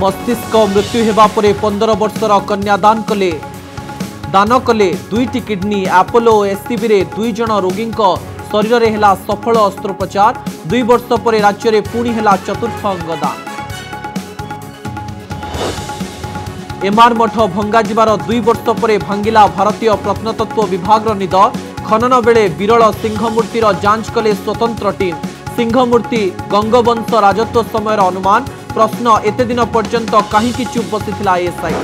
मस्तिष्क मृत्यु हेवापर पंदर वर्षर कन्यादान कले दान कले दुईट किडनी आपोलो एससीबी दुईज रोगी शरीर में है सफल अस्त्रोपचार दुई वर्ष पर राज्य में पुणी है चतुर्थ अंगदान एमआर मठ भंगाजार दुई वर्ष पर भांगिला भारतीय प्रत्नतत्व विभाग निद खनन बेले विरल सिंह मूर्तिर जांच कले स्वतंत्र टीम सिंहमूर्ति गंगवंश राजत्व समय अनुमान प्रश्न एत दिन पर्यंत कहीं चुप बसी एएसआई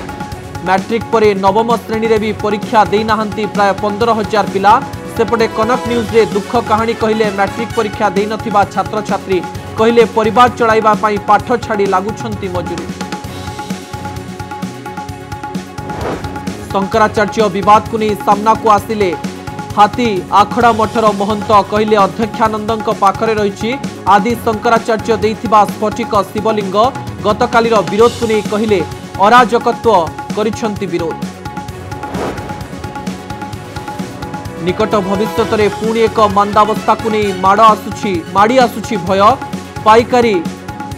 मैट्रिक पर नवम श्रेणी में भी परीक्षा देना प्राय पंदर हजार पिला सेपटे कनक न्यूज न्यूज्रे दुख कहानी कहिले मैट्रिक परीक्षा देन छात्र छात्री कहिले पर चलवाई पाठ छाड़ लगुंट मजूरी शंकराचार्य बदकू सामना को आसिले ହାତୀ ଆଖଡ଼ା ମଠର ମହନ୍ତ କହିଲେ ଅଧ୍ୟକ୍ଷାନନ୍ଦଙ୍କ ପାଖରେ ରହିଛି ଆଦି ଶଙ୍କରାଚାର୍ଯ୍ୟ ଦେଇଥିବା ସ୍ଫଟିକ ଶିବଲିଙ୍ଗ ଗତକାଲିର ବିରୋଧକୁ ନେଇ କହିଲେ ଅରାଜକତ୍ୱ କରିଛନ୍ତି ବିରୋଧ ନିକଟ ଭବିଷ୍ୟତରେ ପୁଣି ଏକ ମାନ୍ଦାବସ୍ଥାକୁ ନେଇ ମାଡ଼ ଆସୁଛି ମାଡ଼ି ଆସୁଛି ଭୟ ପାଇକାରୀ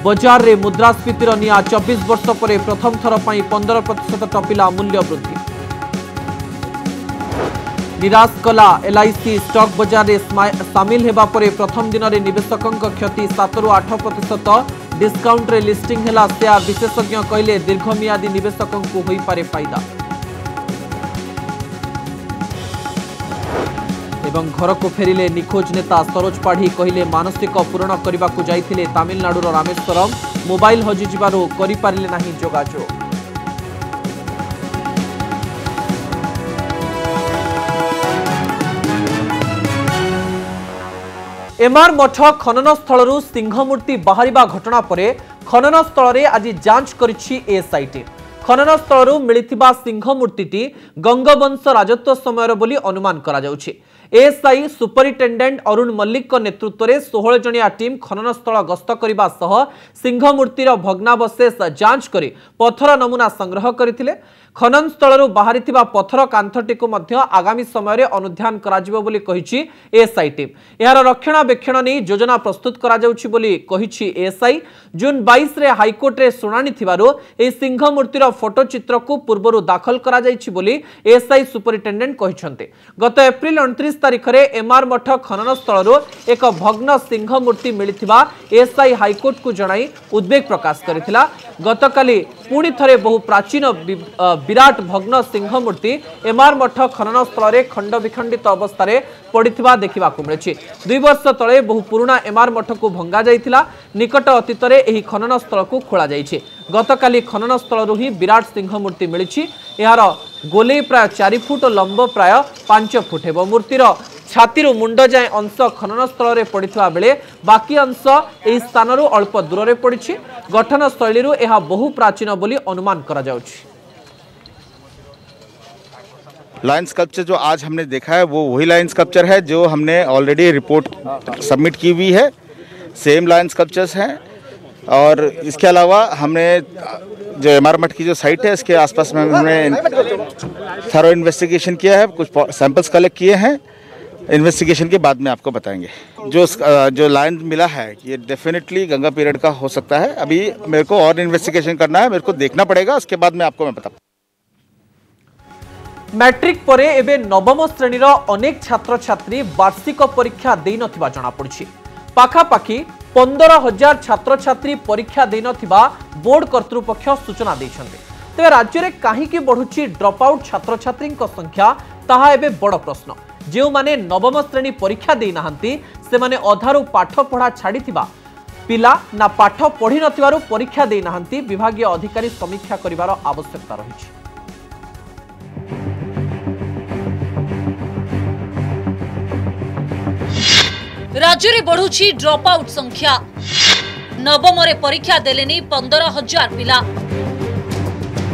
ବଜାରରେ ମୁଦ୍ରାସ୍ଫୀତିର ନିଆଁ ଚବିଶ ବର୍ଷ ପରେ ପ୍ରଥମ ଥର ପାଇଁ ପନ୍ଦର ପ୍ରତିଶତ ଟପିଲା ମୂଲ୍ୟ ବୃଦ୍ଧି নিরাশ কলা এলআইসি স্টক বজারে সামিল হওয়া পরে প্রথম দিনের নিবেশক ক্ষতি সাতরু আঠ প্রত ডিসকাউন্টে লিষ্টিং হল সেয়া বিশেষজ্ঞ কহিলেন দীর্ঘমিয়াদী নিবেশক হয়ে ফাইদা এবং ঘরকু ফেরিলে নিখোজ নেতা সরোজ পাঢ়ী কহিলে মানসিক পূরণ করা যাই তামিলনাড়ুর রামেশ্বরম মোবাইল হজিযার করে পারে না যোগাযোগ ଏମଆର ମଠ ଖନନ ସ୍ଥଳରୁ ସିଂହମୂର୍ତ୍ତି ବାହାରିବା ଘଟଣା ପରେ ଖନନ ସ୍ଥଳରେ ଆଜି ଯାଞ୍ଚ କରିଛି ଏସ୍ଆଇଟି ଖନନ ସ୍ଥଳରୁ ମିଳିଥିବା ସିଂହମୂର୍ତ୍ତିଟି ଗଙ୍ଗବଂଶ ରାଜତ୍ୱ ସମୟର ବୋଲି ଅନୁମାନ କରାଯାଉଛି ଏଏସ୍ଆଇ ସୁପରିଟେଣ୍ଡେଣ୍ଟ ଅରୁଣ ମଲ୍ଲିକଙ୍କ ନେତୃତ୍ୱରେ ଷୋହଳ ଜଣିଆ ଟିମ୍ ଖନନ ସ୍ଥଳ ଗସ୍ତ କରିବା ସହ ସିଂହମୂର୍ତ୍ତିର ଭଗ୍ନାବଶେଷ ଯାଞ୍ଚ କରି ପଥର ନମୁନା ସଂଗ୍ରହ କରିଥିଲେ খনন স্থলরু বাহারি পথর কান্থটিকু আগামী সময়ের অনুধ্যান করা এএসআই টিম এর রক্ষণাবেক্ষণ নিয়ে যোজনা প্রস্তুত করা এএসআই জুন বাইশে হাইকোর্টে শুনানি থাকার এই সিংহ মূর্তির ফটোচিত্রক পূর্ব দাখল করা এএসআই সুপরিটেডেট গত এপ্রিল অণত্রিশ তারিখে এমআর মঠ খনন স্থলরু এক ভগ্ন সিংহ মূর্তি মিলি এএসআই হাইকোর্টক জনাই উদ্বেগ প্রকাশ করে গতকালি ପୁଣି ଥରେ ବହୁ ପ୍ରାଚୀନ ବିରାଟ ଭଗ୍ନ ସିଂହ ମୂର୍ତ୍ତି ଏମାର ମଠ ଖନନ ସ୍ଥଳରେ ଖଣ୍ଡବିଖଣ୍ଡିତ ଅବସ୍ଥାରେ ପଡ଼ିଥିବା ଦେଖିବାକୁ ମିଳିଛି ଦୁଇ ବର୍ଷ ତଳେ ବହୁ ପୁରୁଣା ଏମାର ମଠକୁ ଭଙ୍ଗାଯାଇଥିଲା ନିକଟ ଅତୀତରେ ଏହି ଖନନ ସ୍ଥଳକୁ ଖୋଳାଯାଇଛି ଗତକାଲି ଖନନ ସ୍ଥଳରୁ ହିଁ ବିରାଟ ସିଂହ ମୂର୍ତ୍ତି ମିଳିଛି ଏହାର ଗୋଲେଇ ପ୍ରାୟ ଚାରି ଫୁଟ ଲମ୍ବ ପ୍ରାୟ ପାଞ୍ଚ ଫୁଟ ହେବ ମୂର୍ତ୍ତିର छाती जाए अंश खनन स्थल में पड़ता बेले बाकी अंश यह स्थान अल्प दूर से पड़ी गठन शैली बहु प्राचीन बोली अनुमान कर लाइन स्कल्पचर जो आज हमने देखा है वो वही लाइन स्कल्पचर है जो हमने ऑलरेडी रिपोर्ट सबमिट की हुई है सेम लाइन स्कल्पचर्स हैं और इसके अलावा हमने जो एम आर मठ की जो साइट है इसके आसपास में हमने थरो इन्वेस्टिगेशन किया है कुछ सैंपल्स कलेक्ट किए हैं इन्वेस्टिगेशन के बाद में आपको बताएंगे जो जो लैंड मिला है ये डेफिनेटली गंगा पीरियड का हो सकता है अभी मेरे को और इन्वेस्टिगेशन करना है मेरे को देखना पड़ेगा उसके बाद में आपको मैं बता मैट्रिक परे नवम श्रेणी अनेक छात्र छात्री वार्षिक परीक्षा दे नापड़ी पखापाखि पंदर हजार छात्र छात्री परीक्षा दे नोर्ड करतृपक्ष सूचना देते तेरे राज्य में कहीं बढ़ुच्च ड्रपआउट छात्र छात्री संख्या ताहा ଯେଉଁମାନେ ନବମ ଶ୍ରେଣୀ ପରୀକ୍ଷା ଦେଇନାହାନ୍ତି ସେମାନେ ଅଧାରୁ ପାଠପଢ଼ା ଛାଡ଼ିଥିବା ପିଲା ନା ପାଠ ପଢ଼ି ନଥିବାରୁ ପରୀକ୍ଷା ଦେଇନାହାନ୍ତି ବିଭାଗୀୟ ଅଧିକାରୀ ସମୀକ୍ଷା କରିବାର ଆବଶ୍ୟକତା ରହିଛି ରାଜ୍ୟରେ ବଢ଼ୁଛି ଡ୍ରପ୍ ଆଉଟ୍ ସଂଖ୍ୟା ନବମରେ ପରୀକ୍ଷା ଦେଲେନି ପନ୍ଦର ହଜାର ପିଲା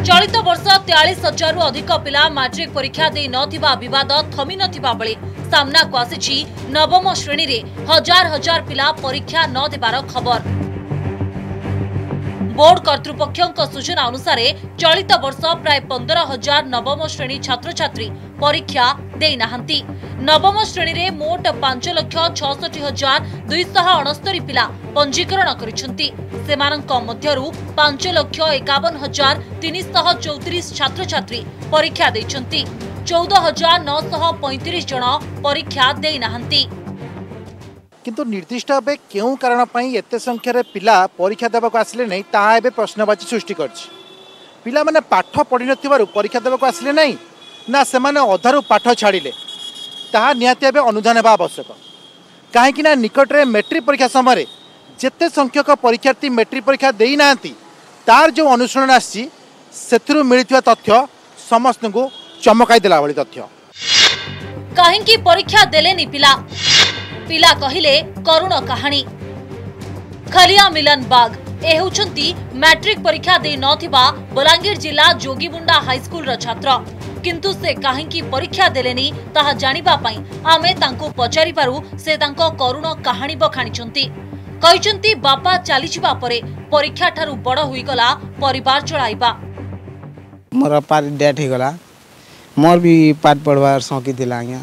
চলিত বর্ষ তেয়াশ হাজার অধিক পিলা মাট্রিক পরীক্ষা দিয়ে নবাদ থমি নবে সামনাকু আসিছি নবম শ্রেণীরে হাজার হাজার পিলা পরীক্ষা নদেবার খবর ବୋର୍ଡ କର୍ତ୍ତୃପକ୍ଷଙ୍କ ସୂଚନା ଅନୁସାରେ ଚଳିତ ବର୍ଷ ପ୍ରାୟ ପନ୍ଦର ହଜାର ନବମ ଶ୍ରେଣୀ ଛାତ୍ରଛାତ୍ରୀ ପରୀକ୍ଷା ଦେଇନାହାନ୍ତି ନବମ ଶ୍ରେଣୀରେ ମୋଟ ପାଞ୍ଚ ଲକ୍ଷ ଛଅଷଠି ହଜାର ଦୁଇଶହ ଅଣସ୍ତରୀ ପିଲା ପଞ୍ଜୀକରଣ କରିଛନ୍ତି ସେମାନଙ୍କ ମଧ୍ୟରୁ ପାଞ୍ଚ ଲକ୍ଷ ଏକାବନ ହଜାର ତିନିଶହ ଚଉତିରିଶ ଛାତ୍ରଛାତ୍ରୀ ପରୀକ୍ଷା ଦେଇଛନ୍ତି ଚଉଦ ହଜାର ନଅଶହ ପଇଁତିରିଶ ଜଣ ପରୀକ୍ଷା ଦେଇନାହାନ୍ତି କିନ୍ତୁ ନିର୍ଦ୍ଦିଷ୍ଟ ଭାବେ କେଉଁ କାରଣ ପାଇଁ ଏତେ ସଂଖ୍ୟାରେ ପିଲା ପରୀକ୍ଷା ଦେବାକୁ ଆସିଲେ ନାହିଁ ତାହା ଏବେ ପ୍ରଶ୍ନବାଚୀ ସୃଷ୍ଟି କରିଛି ପିଲାମାନେ ପାଠ ପଢ଼ିନଥିବାରୁ ପରୀକ୍ଷା ଦେବାକୁ ଆସିଲେ ନାହିଁ ନା ସେମାନେ ଅଧାରୁ ପାଠ ଛାଡ଼ିଲେ ତାହା ନିହାତି ଭାବେ ଅନୁଧ୍ୟାନ ହେବା ଆବଶ୍ୟକ କାହିଁକିନା ନିକଟରେ ମେଟ୍ରିକ୍ ପରୀକ୍ଷା ସମୟରେ ଯେତେ ସଂଖ୍ୟକ ପରୀକ୍ଷାର୍ଥୀ ମେଟ୍ରିକ୍ ପରୀକ୍ଷା ଦେଇନାହାନ୍ତି ତାର ଯେଉଁ ଅନୁଶୀଳନ ଆସିଛି ସେଥିରୁ ମିଳିଥିବା ତଥ୍ୟ ସମସ୍ତଙ୍କୁ ଚମକାଇ ଦେଲା ଭଳି ତଥ୍ୟ କାହିଁକି ପରୀକ୍ଷା ଦେଲେନି ପିଲା पिला कहिले करुण कहानी खलिया मिलन बाग मैट्रिक परीक्षा दे नलांगीर जिला जोगीबुंडा हाइस्कल छात्र किंतु से कहीं परीक्षा दे जाणी आम पचारुण कहानी बखाणी कहते बापा चली परीक्षा ठार् बड़ पर चल मोर पार डेट होगला मोर भी पाठ पढ़वार शौकी थी आज्ञा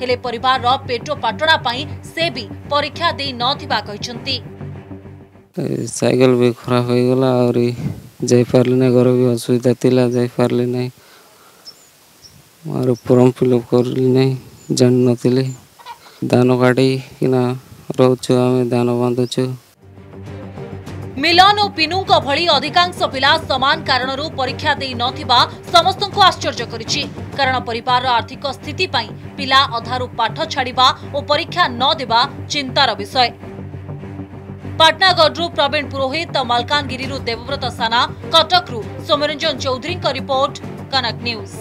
ହେଲେ ପରିବାରର ପେଟ ପାଟଣା ପାଇଁ ସେ ବି ପରୀକ୍ଷା ଦେଇ ନଥିବା କହିଛନ୍ତି ସାଇକେଲ ବି ଖରାପ ହେଇଗଲା ଆହୁରି ଯାଇପାରିଲି ନାହିଁ ଘର ବି ଅସୁବିଧା ଥିଲା ଯାଇପାରିଲି ନାହିଁ ଆହୁରି ଫର୍ମ ଫିଲ୍ଅପ୍ କରିଲି ନାହିଁ ଜାଣିନଥିଲି ଧାନ କାଟିକିନା ରହୁଛୁ ଆମେ ଧାନ ବାନ୍ଧୁଛୁ ମିଲନ ଓ ପିନୁଙ୍କ ଭଳି ଅଧିକାଂଶ ପିଲା ସମାନ କାରଣରୁ ପରୀକ୍ଷା ଦେଇନଥିବା ସମସ୍ତଙ୍କୁ ଆଶ୍ଚର୍ଯ୍ୟ କରିଛି କାରଣ ପରିବାରର ଆର୍ଥିକ ସ୍ଥିତି ପାଇଁ ପିଲା ଅଧାରୁ ପାଠ ଛାଡ଼ିବା ଓ ପରୀକ୍ଷା ନ ଦେବା ଚିନ୍ତାର ବିଷୟ ପାଟନାଗଡ଼ରୁ ପ୍ରବୀଣ ପୁରୋହିତ ମାଲକାନଗିରିରୁ ଦେବବ୍ରତ ସାନା କଟକରୁ ସୌମ୍ୟରଞ୍ଜନ ଚୌଧୁରୀଙ୍କ ରିପୋର୍ଟ କନକ ନ୍ୟୁଜ୍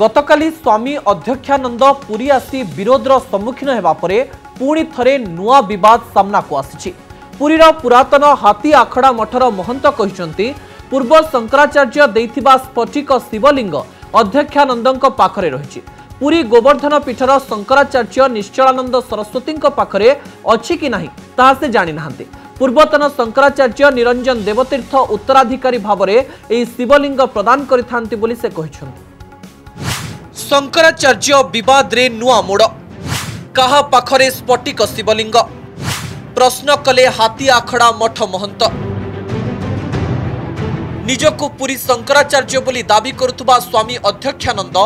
ଗତକାଲି ସ୍ୱାମୀ ଅଧ୍ୟକ୍ଷାନନ୍ଦ ପୁରୀ ଆସି ବିରୋଧର ସମ୍ମୁଖୀନ ହେବା ପରେ ପୁଣି ଥରେ ନୂଆ ବିବାଦ ସାମ୍ନାକୁ ଆସିଛି ପୁରୀର ପୁରାତନ ହାତୀ ଆଖଡ଼ା ମଠର ମହନ୍ତ କହିଛନ୍ତି ପୂର୍ବ ଶଙ୍କରାଚାର୍ଯ୍ୟ ଦେଇଥିବା ସ୍ଫଟିକ ଶିବଲିଙ୍ଗ ଅଧ୍ୟକ୍ଷାନନ୍ଦଙ୍କ ପାଖରେ ରହିଛି ପୁରୀ ଗୋବର୍ଦ୍ଧନ ପୀଠର ଶଙ୍କରାଚାର୍ଯ୍ୟ ନିଶ୍ଚଳାନନ୍ଦ ସରସ୍ୱତୀଙ୍କ ପାଖରେ ଅଛି କି ନାହିଁ ତାହା ସେ ଜାଣିନାହାନ୍ତି ପୂର୍ବତନ ଶଙ୍କରାଚାର୍ଯ୍ୟ ନିରଞ୍ଜନ ଦେବତୀର୍ଥ ଉତ୍ତରାଧିକାରୀ ଭାବରେ ଏହି ଶିବଲିଙ୍ଗ ପ୍ରଦାନ କରିଥାନ୍ତି ବୋଲି ସେ କହିଛନ୍ତି ଶଙ୍କରାଚାର୍ଯ୍ୟ ବିବାଦରେ ନୂଆ ମୋଡ଼ କାହା ପାଖରେ ସ୍ଫଟିକ ଶିବଲିଙ୍ଗ ପ୍ରଶ୍ନ କଲେ ହାତୀ ଆଖଡ଼ା ମଠ ମହନ୍ତ ନିଜକୁ ପୁରୀ ଶଙ୍କରାଚାର୍ଯ୍ୟ ବୋଲି ଦାବି କରୁଥିବା ସ୍ୱାମୀ ଅଧ୍ୟକ୍ଷାନନ୍ଦ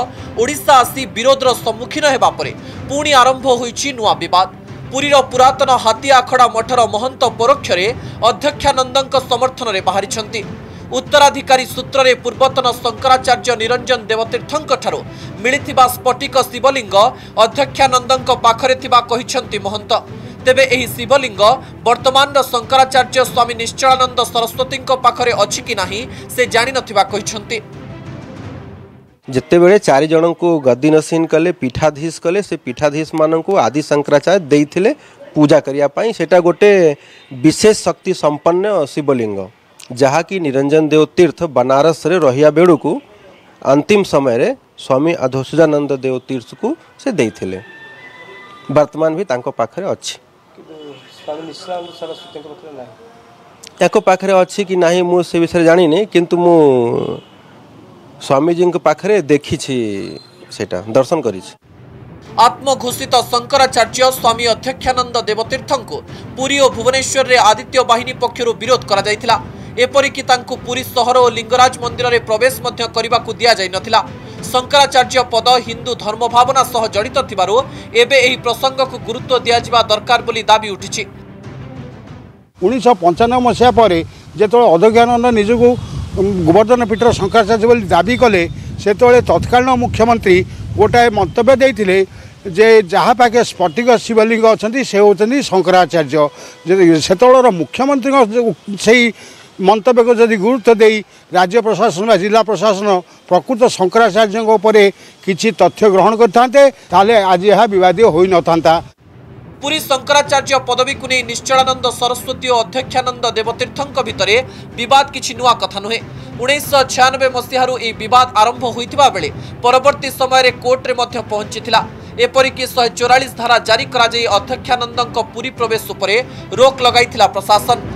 ଓଡ଼ିଶା ଆସି ବିରୋଧର ସମ୍ମୁଖୀନ ହେବା ପରେ ପୁଣି ଆରମ୍ଭ ହୋଇଛି ନୂଆ ବିବାଦ ପୁରୀର ପୁରାତନ ହାତୀ ଆଖଡ଼ା ମଠର ମହନ୍ତ ପରୋକ୍ଷରେ ଅଧ୍ୟକ୍ଷାନନ୍ଦଙ୍କ ସମର୍ଥନରେ ବାହାରିଛନ୍ତି ଉତ୍ତରାଧିକାରୀ ସୂତ୍ରରେ ପୂର୍ବତନ ଶଙ୍କରାଚାର୍ଯ୍ୟ ନିରଞ୍ଜନ ଦେବତୀର୍ଥଙ୍କଠାରୁ ମିଳିଥିବା ସ୍ଫଟିକ ଶିବଲିଙ୍ଗ ଅଧ୍ୟକ୍ଷାନନ୍ଦଙ୍କ ପାଖରେ ଥିବା କହିଛନ୍ତି ମହନ୍ତ तेरे शिवलिंग बर्तमान शंकराचार्य स्वामी निश्चलानंद सरस्वती पाखे अच्छी ना से जाणिन जिते बड़े चारज को गदी नसीन कले पीठाधीश कले से पीठाधीश मानक आदि शंकराचार्य देते पूजा करने से गोटे विशेष शक्ति संपन्न शिवलिंग जहाँकि निरंजन देव तीर्थ बनारस रही बेलू को अंतिम समय रे स्वामी अधोसुजानंद देव तीर्थ को से वर्तमान भी पाखे अच्छी ସ୍ୱାମୀ ନିଶ୍ଚଳାନନ୍ଦ ସରସ୍ୱତୀଙ୍କ ପାଖରେ ନାହିଁ ୟାଙ୍କ ପାଖରେ ଅଛି କି ନାହିଁ ମୁଁ ସେ ବିଷୟରେ ଜାଣିନି କିନ୍ତୁ ମୁଁ ସ୍ୱାମୀଜୀଙ୍କ ପାଖରେ ଦେଖିଛି ସେଇଟା ଦର୍ଶନ କରିଛି আত্মঘোষিত শঙ্করাচার্য স্বামী অধ্যক্ষানন্দ দেবতীর্থঙ্ক পুরী ও ভুবনেশ্বরের আদিত্য বাহিনী পক্ষ বিরোধ করা যাইতিলা এপরিকি তাঙ্কু পুরী সহর ও লিঙ্গরাজ মন্দিরের প্রবেশ মধ্য করিবাকু দিয়া যাই নথিলা ଶଙ୍କରାଚାର୍ଯ୍ୟ ପଦ ହିନ୍ଦୁ ଧର୍ମ ଭାବନା ସହ ଜଡ଼ିତ ଥିବାରୁ ଏବେ ଏହି ପ୍ରସଙ୍ଗକୁ ଗୁରୁତ୍ୱ ଦିଆଯିବା ଦରକାର ବୋଲି ଦାବି ଉଠିଛି ଉଣେଇଶହ ପଞ୍ଚାନବେ ମସିହା ପରେ ଯେତେବେଳେ ଅଧ୍ୟକ୍ଷାନନ୍ଦ ନିଜକୁ ଗୋବର୍ଦ୍ଧନ ପୀଠର ଶଙ୍କରାଚାର୍ଯ୍ୟ ବୋଲି ଦାବି କଲେ ସେତେବେଳେ ତତ୍କାଳୀନ ମୁଖ୍ୟମନ୍ତ୍ରୀ ଗୋଟାଏ ମନ୍ତବ୍ୟ ଦେଇଥିଲେ ଯେ ଯାହା ପାଖେ ସ୍ଫଟିକ ଶିବଲିଙ୍ଗ ଅଛନ୍ତି ସେ ହେଉଛନ୍ତି ଶଙ୍କରାଚାର୍ଯ୍ୟ ସେତେବେଳର ମୁଖ୍ୟମନ୍ତ୍ରୀଙ୍କ ସେଇ मन्तव्यको जि गुई राज्य प्रशासन वा जिल्ला प्रशासन प्रकृत शङ्कराचार्य तथ्य ग्रहण आज गरिदिँदा पुी शङ्कराचार्य पदवीको नै निश्चलानन्द सरस्वती अध्यक्षानन्द देवतीर्थे बिच नुहे उन्य छब्बे आरंभ बिद बेले हुवर्ती समय कोर्टी पहचिता एपरिक शे चौरा धारा जारी अध्यक्षानन्दको पुरी प्रवेश रोक लगिला प्रशासन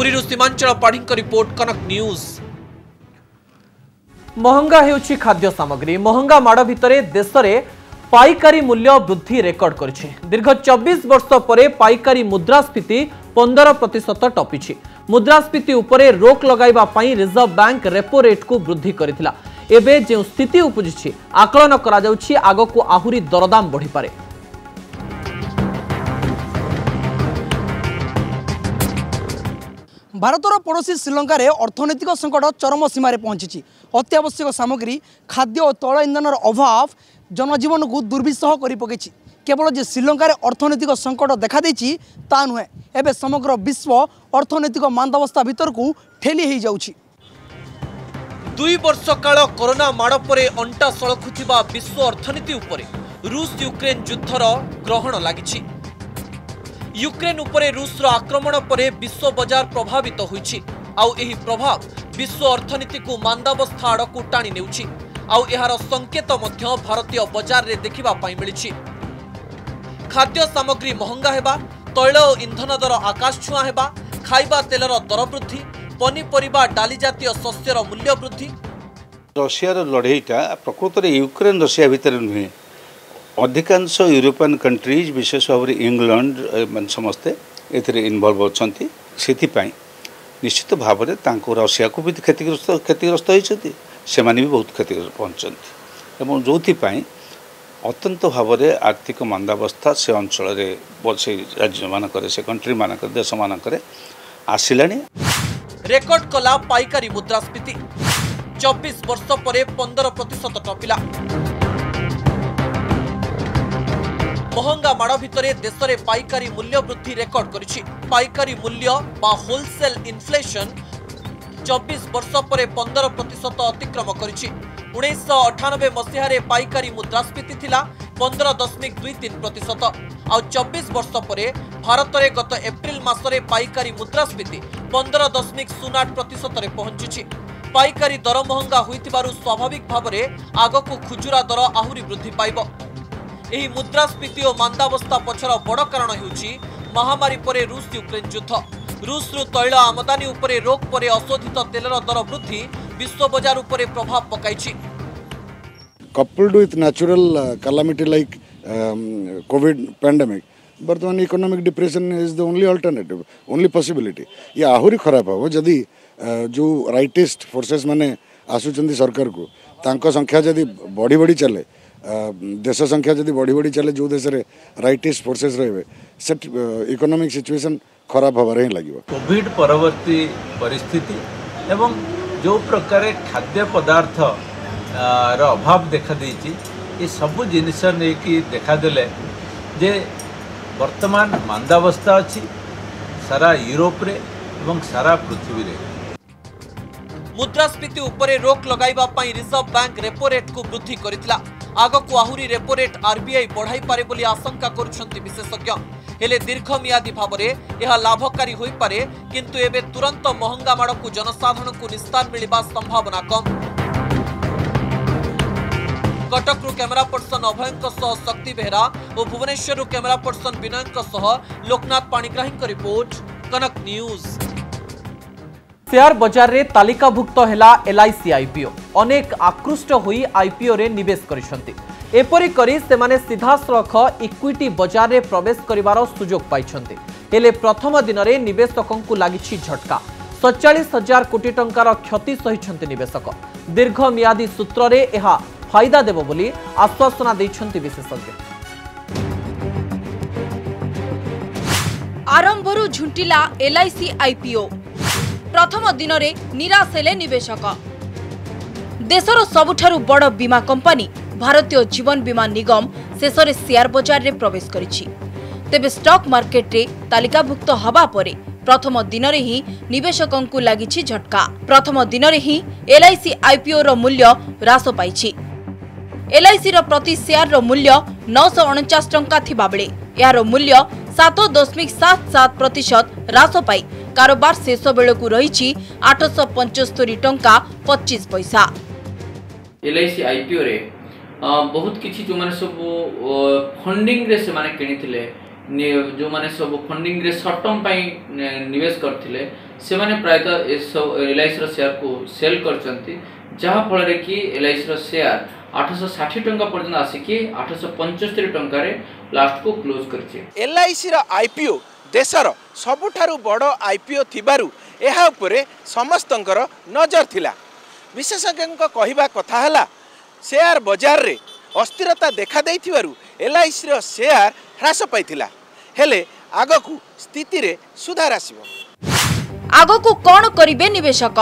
ପୁରୀରୁ ସୀମାଞ୍ଚଳ ପାଢ଼ୀଙ୍କ ରିପୋର୍ଟ କନକ ନ୍ୟୁଜ୍ ମହଙ୍ଗା ହେଉଛି ଖାଦ୍ୟ ସାମଗ୍ରୀ ମହଙ୍ଗା ମାଡ଼ ଭିତରେ ଦେଶରେ ପାଇକାରୀ ମୂଲ୍ୟ ବୃଦ୍ଧି ରେକର୍ଡ କରିଛି ଦୀର୍ଘ ଚବିଶ ବର୍ଷ ପରେ ପାଇକାରୀ ମୁଦ୍ରାସ୍ଫୀତି ପନ୍ଦର ପ୍ରତିଶତ ଟପିଛି ମୁଦ୍ରାସ୍ଫୀତି ଉପରେ ରୋକ ଲଗାଇବା ପାଇଁ ରିଜର୍ଭ ବ୍ୟାଙ୍କ ରେପୋ ରେଟ୍କୁ ବୃଦ୍ଧି କରିଥିଲା ଏବେ ଯେଉଁ ସ୍ଥିତି ଉପୁଜିଛି ଆକଳନ କରାଯାଉଛି ଆଗକୁ ଆହୁରି ଦରଦାମ ବଢ଼ିପାରେ ଭାରତର ପଡ଼ୋଶୀ ଶ୍ରୀଲଙ୍କାରେ ଅର୍ଥନୈତିକ ସଙ୍କଟ ଚରମ ସୀମାରେ ପହଞ୍ଚିଛି ଅତ୍ୟାବଶ୍ୟକ ସାମଗ୍ରୀ ଖାଦ୍ୟ ଓ ତୈଳ ଇନ୍ଧନର ଅଭାବ ଜନଜୀବନକୁ ଦୁର୍ବିସହ କରିପକାଇଛି କେବଳ ଯେ ଶ୍ରୀଲଙ୍କାରେ ଅର୍ଥନୈତିକ ସଙ୍କଟ ଦେଖାଦେଇଛି ତାହା ନୁହେଁ ଏବେ ସମଗ୍ର ବିଶ୍ୱ ଅର୍ଥନୈତିକ ମାନ୍ଦାବସ୍ଥା ଭିତରକୁ ଠେଲି ହୋଇଯାଉଛି ଦୁଇ ବର୍ଷ କାଳ କରୋନା ମାଡ଼ ପରେ ଅଣ୍ଟା ସଳଖୁଥିବା ବିଶ୍ୱ ଅର୍ଥନୀତି ଉପରେ ରୁଷ ୟୁକ୍ରେନ୍ ଯୁଦ୍ଧର ଗ୍ରହଣ ଲାଗିଛି ୟୁକ୍ରେନ୍ ଉପରେ ରୁଷ୍ର ଆକ୍ରମଣ ପରେ ବିଶ୍ୱ ବଜାର ପ୍ରଭାବିତ ହୋଇଛି ଆଉ ଏହି ପ୍ରଭାବ ବିଶ୍ୱ ଅର୍ଥନୀତିକୁ ମାନ୍ଦାବସ୍ଥା ଆଡ଼କୁ ଟାଣି ନେଉଛି ଆଉ ଏହାର ସଙ୍କେତ ମଧ୍ୟ ଭାରତୀୟ ବଜାରରେ ଦେଖିବା ପାଇଁ ମିଳିଛି ଖାଦ୍ୟ ସାମଗ୍ରୀ ମହଙ୍ଗା ହେବା ତୈଳ ଓ ଇନ୍ଧନ ଦର ଆକାଶ ଛୁଆଁ ହେବା ଖାଇବା ତେଲର ଦର ବୃଦ୍ଧି ପନିପରିବା ଡାଲି ଜାତୀୟ ଶସ୍ୟର ମୂଲ୍ୟ ବୃଦ୍ଧି ରଷିଆର ଲଢ଼େଇଟା ପ୍ରକୃତରେ ୟୁକ୍ରେନ୍ ରଷିଆ ଭିତରେ ନୁହେଁ ଅଧିକାଂଶ ୟୁରୋପିଆନ୍ କଣ୍ଟ୍ରିଜ୍ ବିଶେଷ ଭାବରେ ଇଂଲଣ୍ଡ ସମସ୍ତେ ଏଥିରେ ଇନଭଲ୍ଭ ଅଛନ୍ତି ସେଥିପାଇଁ ନିଶ୍ଚିତ ଭାବରେ ତାଙ୍କୁ ରଷିଆକୁ ବି କ୍ଷତିଗ୍ରସ୍ତ କ୍ଷତିଗ୍ରସ୍ତ ହୋଇଛନ୍ତି ସେମାନେ ବି ବହୁତ କ୍ଷତିଗ୍ରସ୍ତ ପହଞ୍ଚନ୍ତି ଏବଂ ଯେଉଁଥିପାଇଁ ଅତ୍ୟନ୍ତ ଭାବରେ ଆର୍ଥିକ ମାନ୍ଦାବସ୍ଥା ସେ ଅଞ୍ଚଳରେ ସେ ରାଜ୍ୟମାନଙ୍କରେ ସେ କଣ୍ଟ୍ରିମାନଙ୍କରେ ଦେଶମାନଙ୍କରେ ଆସିଲାଣି ରେକର୍ଡ କଲା ପାଇକାରୀ ମୁଦ୍ରାସ୍ଫୀତି ଚବିଶ ବର୍ଷ ପରେ ପନ୍ଦର ପ୍ରତିଶତ ଟପିଲା ମହଙ୍ଗା ମାଡ଼ ଭିତରେ ଦେଶରେ ପାଇକାରୀ ମୂଲ୍ୟ ବୃଦ୍ଧି ରେକର୍ଡ କରିଛି ପାଇକାରୀ ମୂଲ୍ୟ ବା ହୋଲସେଲ୍ ଇନ୍ଫ୍ଲେସନ୍ ଚବିଶ ବର୍ଷ ପରେ ପନ୍ଦର ପ୍ରତିଶତ ଅତିକ୍ରମ କରିଛି ଉଣେଇଶହ ଅଠାନବେ ମସିହାରେ ପାଇକାରୀ ମୁଦ୍ରାସ୍ଫୀତି ଥିଲା ପନ୍ଦର ଦଶମିକ ଦୁଇ ତିନି ପ୍ରତିଶତ ଆଉ ଚବିଶ ବର୍ଷ ପରେ ଭାରତରେ ଗତ ଏପ୍ରିଲ ମାସରେ ପାଇକାରୀ ମୁଦ୍ରାସ୍ଫୀତି ପନ୍ଦର ଦଶମିକ ଶୂନ ଆଠ ପ୍ରତିଶତରେ ପହଞ୍ଚିଛି ପାଇକାରୀ ଦର ମହଙ୍ଗା ହୋଇଥିବାରୁ ସ୍ୱାଭାବିକ ଭାବରେ ଆଗକୁ ଖୁଚୁରା ଦର ଆହୁରି ବୃଦ୍ଧି ପାଇବ यह मुद्रास्फीति और मंदावस्था पक्षर बड़ कारण हो महामारी परे रूस युक्रेन युद्ध रुष रु तैल आमदानी उपरे रोक परे अशोधित तेलर दर वृद्धि विश्व बजार उपरे प्रभाव पकाई coupled with natural calamity like covid pandemic बर्तमान economic depression is the only alternative only possibility ये आहरी खराब हम जदि जो राइटिस्ट फोर्सेस मैंने आसुच्च सरकार को संख्या जदि बढ़ी बढ़ी चले देश संख्या जब बढ़ी बढ़ी चले जो देश में रईट फोर्सेस रे इकोनोमिक सिचुएशन खराब हबार ही लगे कॉविड परवर्त पिस्थित एवं जो प्रकार खाद्य पदार्थ रभाव देखाई ये सब जिनस देखादे बर्तमान मंदावस्था अच्छी सारा यूरोप सारा पृथ्वी मुद्रास्फीति रोक लगे रिजर्व बैंक रेपो रेट को वृद्धि करता আগকু আহুরি রেপো রেট আরবিআই বড়াইপারে বলে আশঙ্কা করছেন বিশেষজ্ঞ ହେଲେ ଦୀର୍ଘମିଆଦୀ ଭାବରେ ଏହା ଲାଭକାରୀ ହୋଇପାରେ କିନ୍ତୁ ଏବେ ତୁରନ୍ତ ମହଙ୍ଗା ମାଡ଼କୁ ଜନସାଧାରଣଙ୍କୁ ନିସ୍ତାର ମିଳିବା ସମ୍ଭାବନା କମ୍ କଟକରୁ କ୍ୟାମେରା ପର୍ସନ ଅଭୟଙ୍କ ସହ ଶକ୍ତି ବେହେରା ଓ ଭୁବନେଶ୍ୱରରୁ କ୍ୟାମେରା ପର୍ସନ ବିନୟଙ୍କ ସହ ଲୋକନାଥ ପାଣିଗ୍ରାହୀଙ୍କ ରିପୋର୍ଟ କନକ ନ୍ୟୁଜ୍ ସେୟାର ବଜାରରେ ତାଲିକାଭୁକ୍ତ ହେଲା ଏଲ୍ଆଇସି ଆଇପିଓ ଅନେକ ଆକୃଷ୍ଟ ହୋଇ ଆଇପିଓରେ ନିବେଶ କରିଛନ୍ତି ଏପରି କରି ସେମାନେ ସିଧାସଳଖ ଇକ୍ୱିଟି ବଜାରରେ ପ୍ରବେଶ କରିବାର ସୁଯୋଗ ପାଇଛନ୍ତି ହେଲେ ପ୍ରଥମ ଦିନରେ ନିବେଶକଙ୍କୁ ଲାଗିଛି ଝଟକା ସତଚାଳିଶ ହଜାର କୋଟି ଟଙ୍କାର କ୍ଷତି ସହିଛନ୍ତି ନିବେଶକ ଦୀର୍ଘମିଆଦୀ ସୂତ୍ରରେ ଏହା ଫାଇଦା ଦେବ ବୋଲି ଆଶ୍ୱାସନା ଦେଇଛନ୍ତି ବିଶେଷଜ୍ଞ ଆରମ୍ଭରୁ ଝୁଣ୍ଟିଲା ଏଲ୍ଆଇସି ଆଇପିଓ প্রথম দিনরে নিরাশ হলে নিবেশক দেশর সবুঠার বড় বীমা কোম্পানি ভারতীয় জীবন বীমা নিগম শেষে সেয়ার বজারে প্রবেশ করেছে তেবে স্টক মার্কেটে তালিকাভুক্ত হওয়া পরে প্রথম দিনরে হি নিবেশকঙ্কু লাগিছি ঝটকা প্রথম দিনরে হি এলআইসি আইপিওর মূল্য হ্রাস পাইছি এলআইসির প্রতি সেয়ারর মূল্য নশ অণচাশ টঙ্কা থিবাবেলে এর মূল্য সাত দশমিক সাত সাত প্রতিশত হ্রাস পাই कारोबार शेष बेलू रही आठश पंचस्तरी टा पचिश पैसा एल आई सी आई रे बहुत किसी जो मैंने सब फंडिंग रे से माने कि जो माने सब फंडिंग रे शॉर्ट टर्म पाई निवेश करते से माने प्रायत एल आई सी शेयर को सेल कर फल कि एल आई सी शेयर आठश षाठी टाइम आसिक आठश पंचस्तरी टकर लास्ट को क्लोज कर एल आई सी आईपीओ ଦେଶର ସବୁଠାରୁ ବଡ଼ ଆଇପିଓ ଥିବାରୁ ଏହା ଉପରେ ସମସ୍ତଙ୍କର ନଜର ଥିଲା ବିଶେଷଜ୍ଞଙ୍କ କହିବା କଥା ହେଲା ସେୟାର ବଜାରରେ ଅସ୍ଥିରତା ଦେଖାଦେଇଥିବାରୁ ଏଲ୍ଆଇସିର ସେୟାର ହ୍ରାସ ପାଇଥିଲା ହେଲେ ଆଗକୁ ସ୍ଥିତିରେ ସୁଧାର ଆସିବ ଆଗକୁ କ'ଣ କରିବେ ନିବେଶକ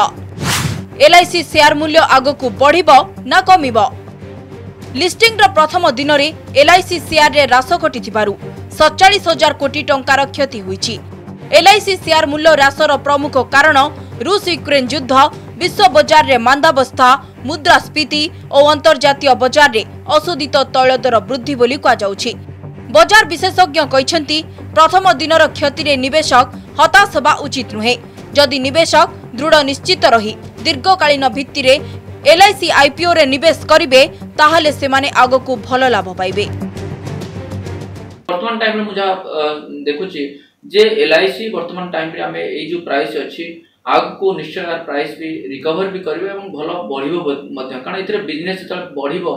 ଏଲ୍ଆଇସି ସେୟାର ମୂଲ୍ୟ ଆଗକୁ ବଢ଼ିବ ନା କମିବ ଲିଷ୍ଟିଂର ପ୍ରଥମ ଦିନରେ ଏଲ୍ଆଇସି ସେୟାରରେ ହ୍ରାସ ଘଟିଥିବାରୁ ସତଚାଳିଶ ହଜାର କୋଟି ଟଙ୍କାର କ୍ଷତି ହୋଇଛି ଏଲ୍ଆଇସି ସେୟାର ମୂଲ୍ୟ ହ୍ରାସର ପ୍ରମୁଖ କାରଣ ରୁଷ ୟୁକ୍ରେନ୍ ଯୁଦ୍ଧ ବିଶ୍ୱ ବଜାରରେ ମାନ୍ଦାବସ୍ଥା ମୁଦ୍ରାସ୍ଫୀତି ଓ ଅନ୍ତର୍ଜାତୀୟ ବଜାରରେ ଅଶୋଧିତ ତୈଳ ଦର ବୃଦ୍ଧି ବୋଲି କୁହାଯାଉଛି ବଜାର ବିଶେଷଜ୍ଞ କହିଛନ୍ତି ପ୍ରଥମ ଦିନର କ୍ଷତିରେ ନିବେଶକ ହତାଶ ହେବା ଉଚିତ ନୁହେଁ ଯଦି ନିବେଶକ ଦୃଢ଼ ନିଶ୍ଚିତ ରହି ଦୀର୍ଘକାଳୀନ ଭିତ୍ତିରେ ଏଲ୍ଆଇସି ଆଇପିଓରେ ନିବେଶ କରିବେ ତାହେଲେ ସେମାନେ ଆଗକୁ ଭଲ ଲାଭ ପାଇବେ बर्तमान टाइम मुझे आप देखुचे जे एलआईसी बर्तमान टाइम रे हमें ए जो प्राइस अछि आग को निश्चय यार प्राइस भी रिकवर भी करबे एवं भलो बढ़िबो मध्य कारण इतरे बिजनेस जत बढ़िबो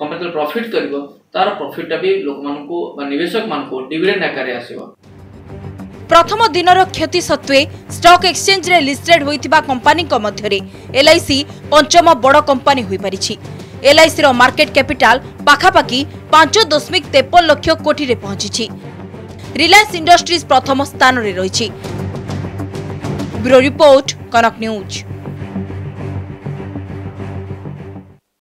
कंपनी जत प्रॉफिट करबो तार प्रॉफिट भी लोक मान को निवेशक मान को डिविडेंड आकार आसीबो প্রথম দিনর ক্ষতি সত্ত্বে স্টক এক্সচেঞ্জে লিষ্টেড হয়ে কোম্পানী মধ্যে এলআইসি পঞ্চম বড় কোম্পানী হয়ে পারিছি এলআইসির মার্কেট ক্যাপিটাল পাখাপাখি পাঁচ দশমিক তেপন লক্ষ কোটিরে পৌঁছিছি রিলায়েন্স ইন্ডস্ট্রিজ প্রথম স্থানরে রয়েছে ব্যুরো রিপোর্ট কনক নিউজ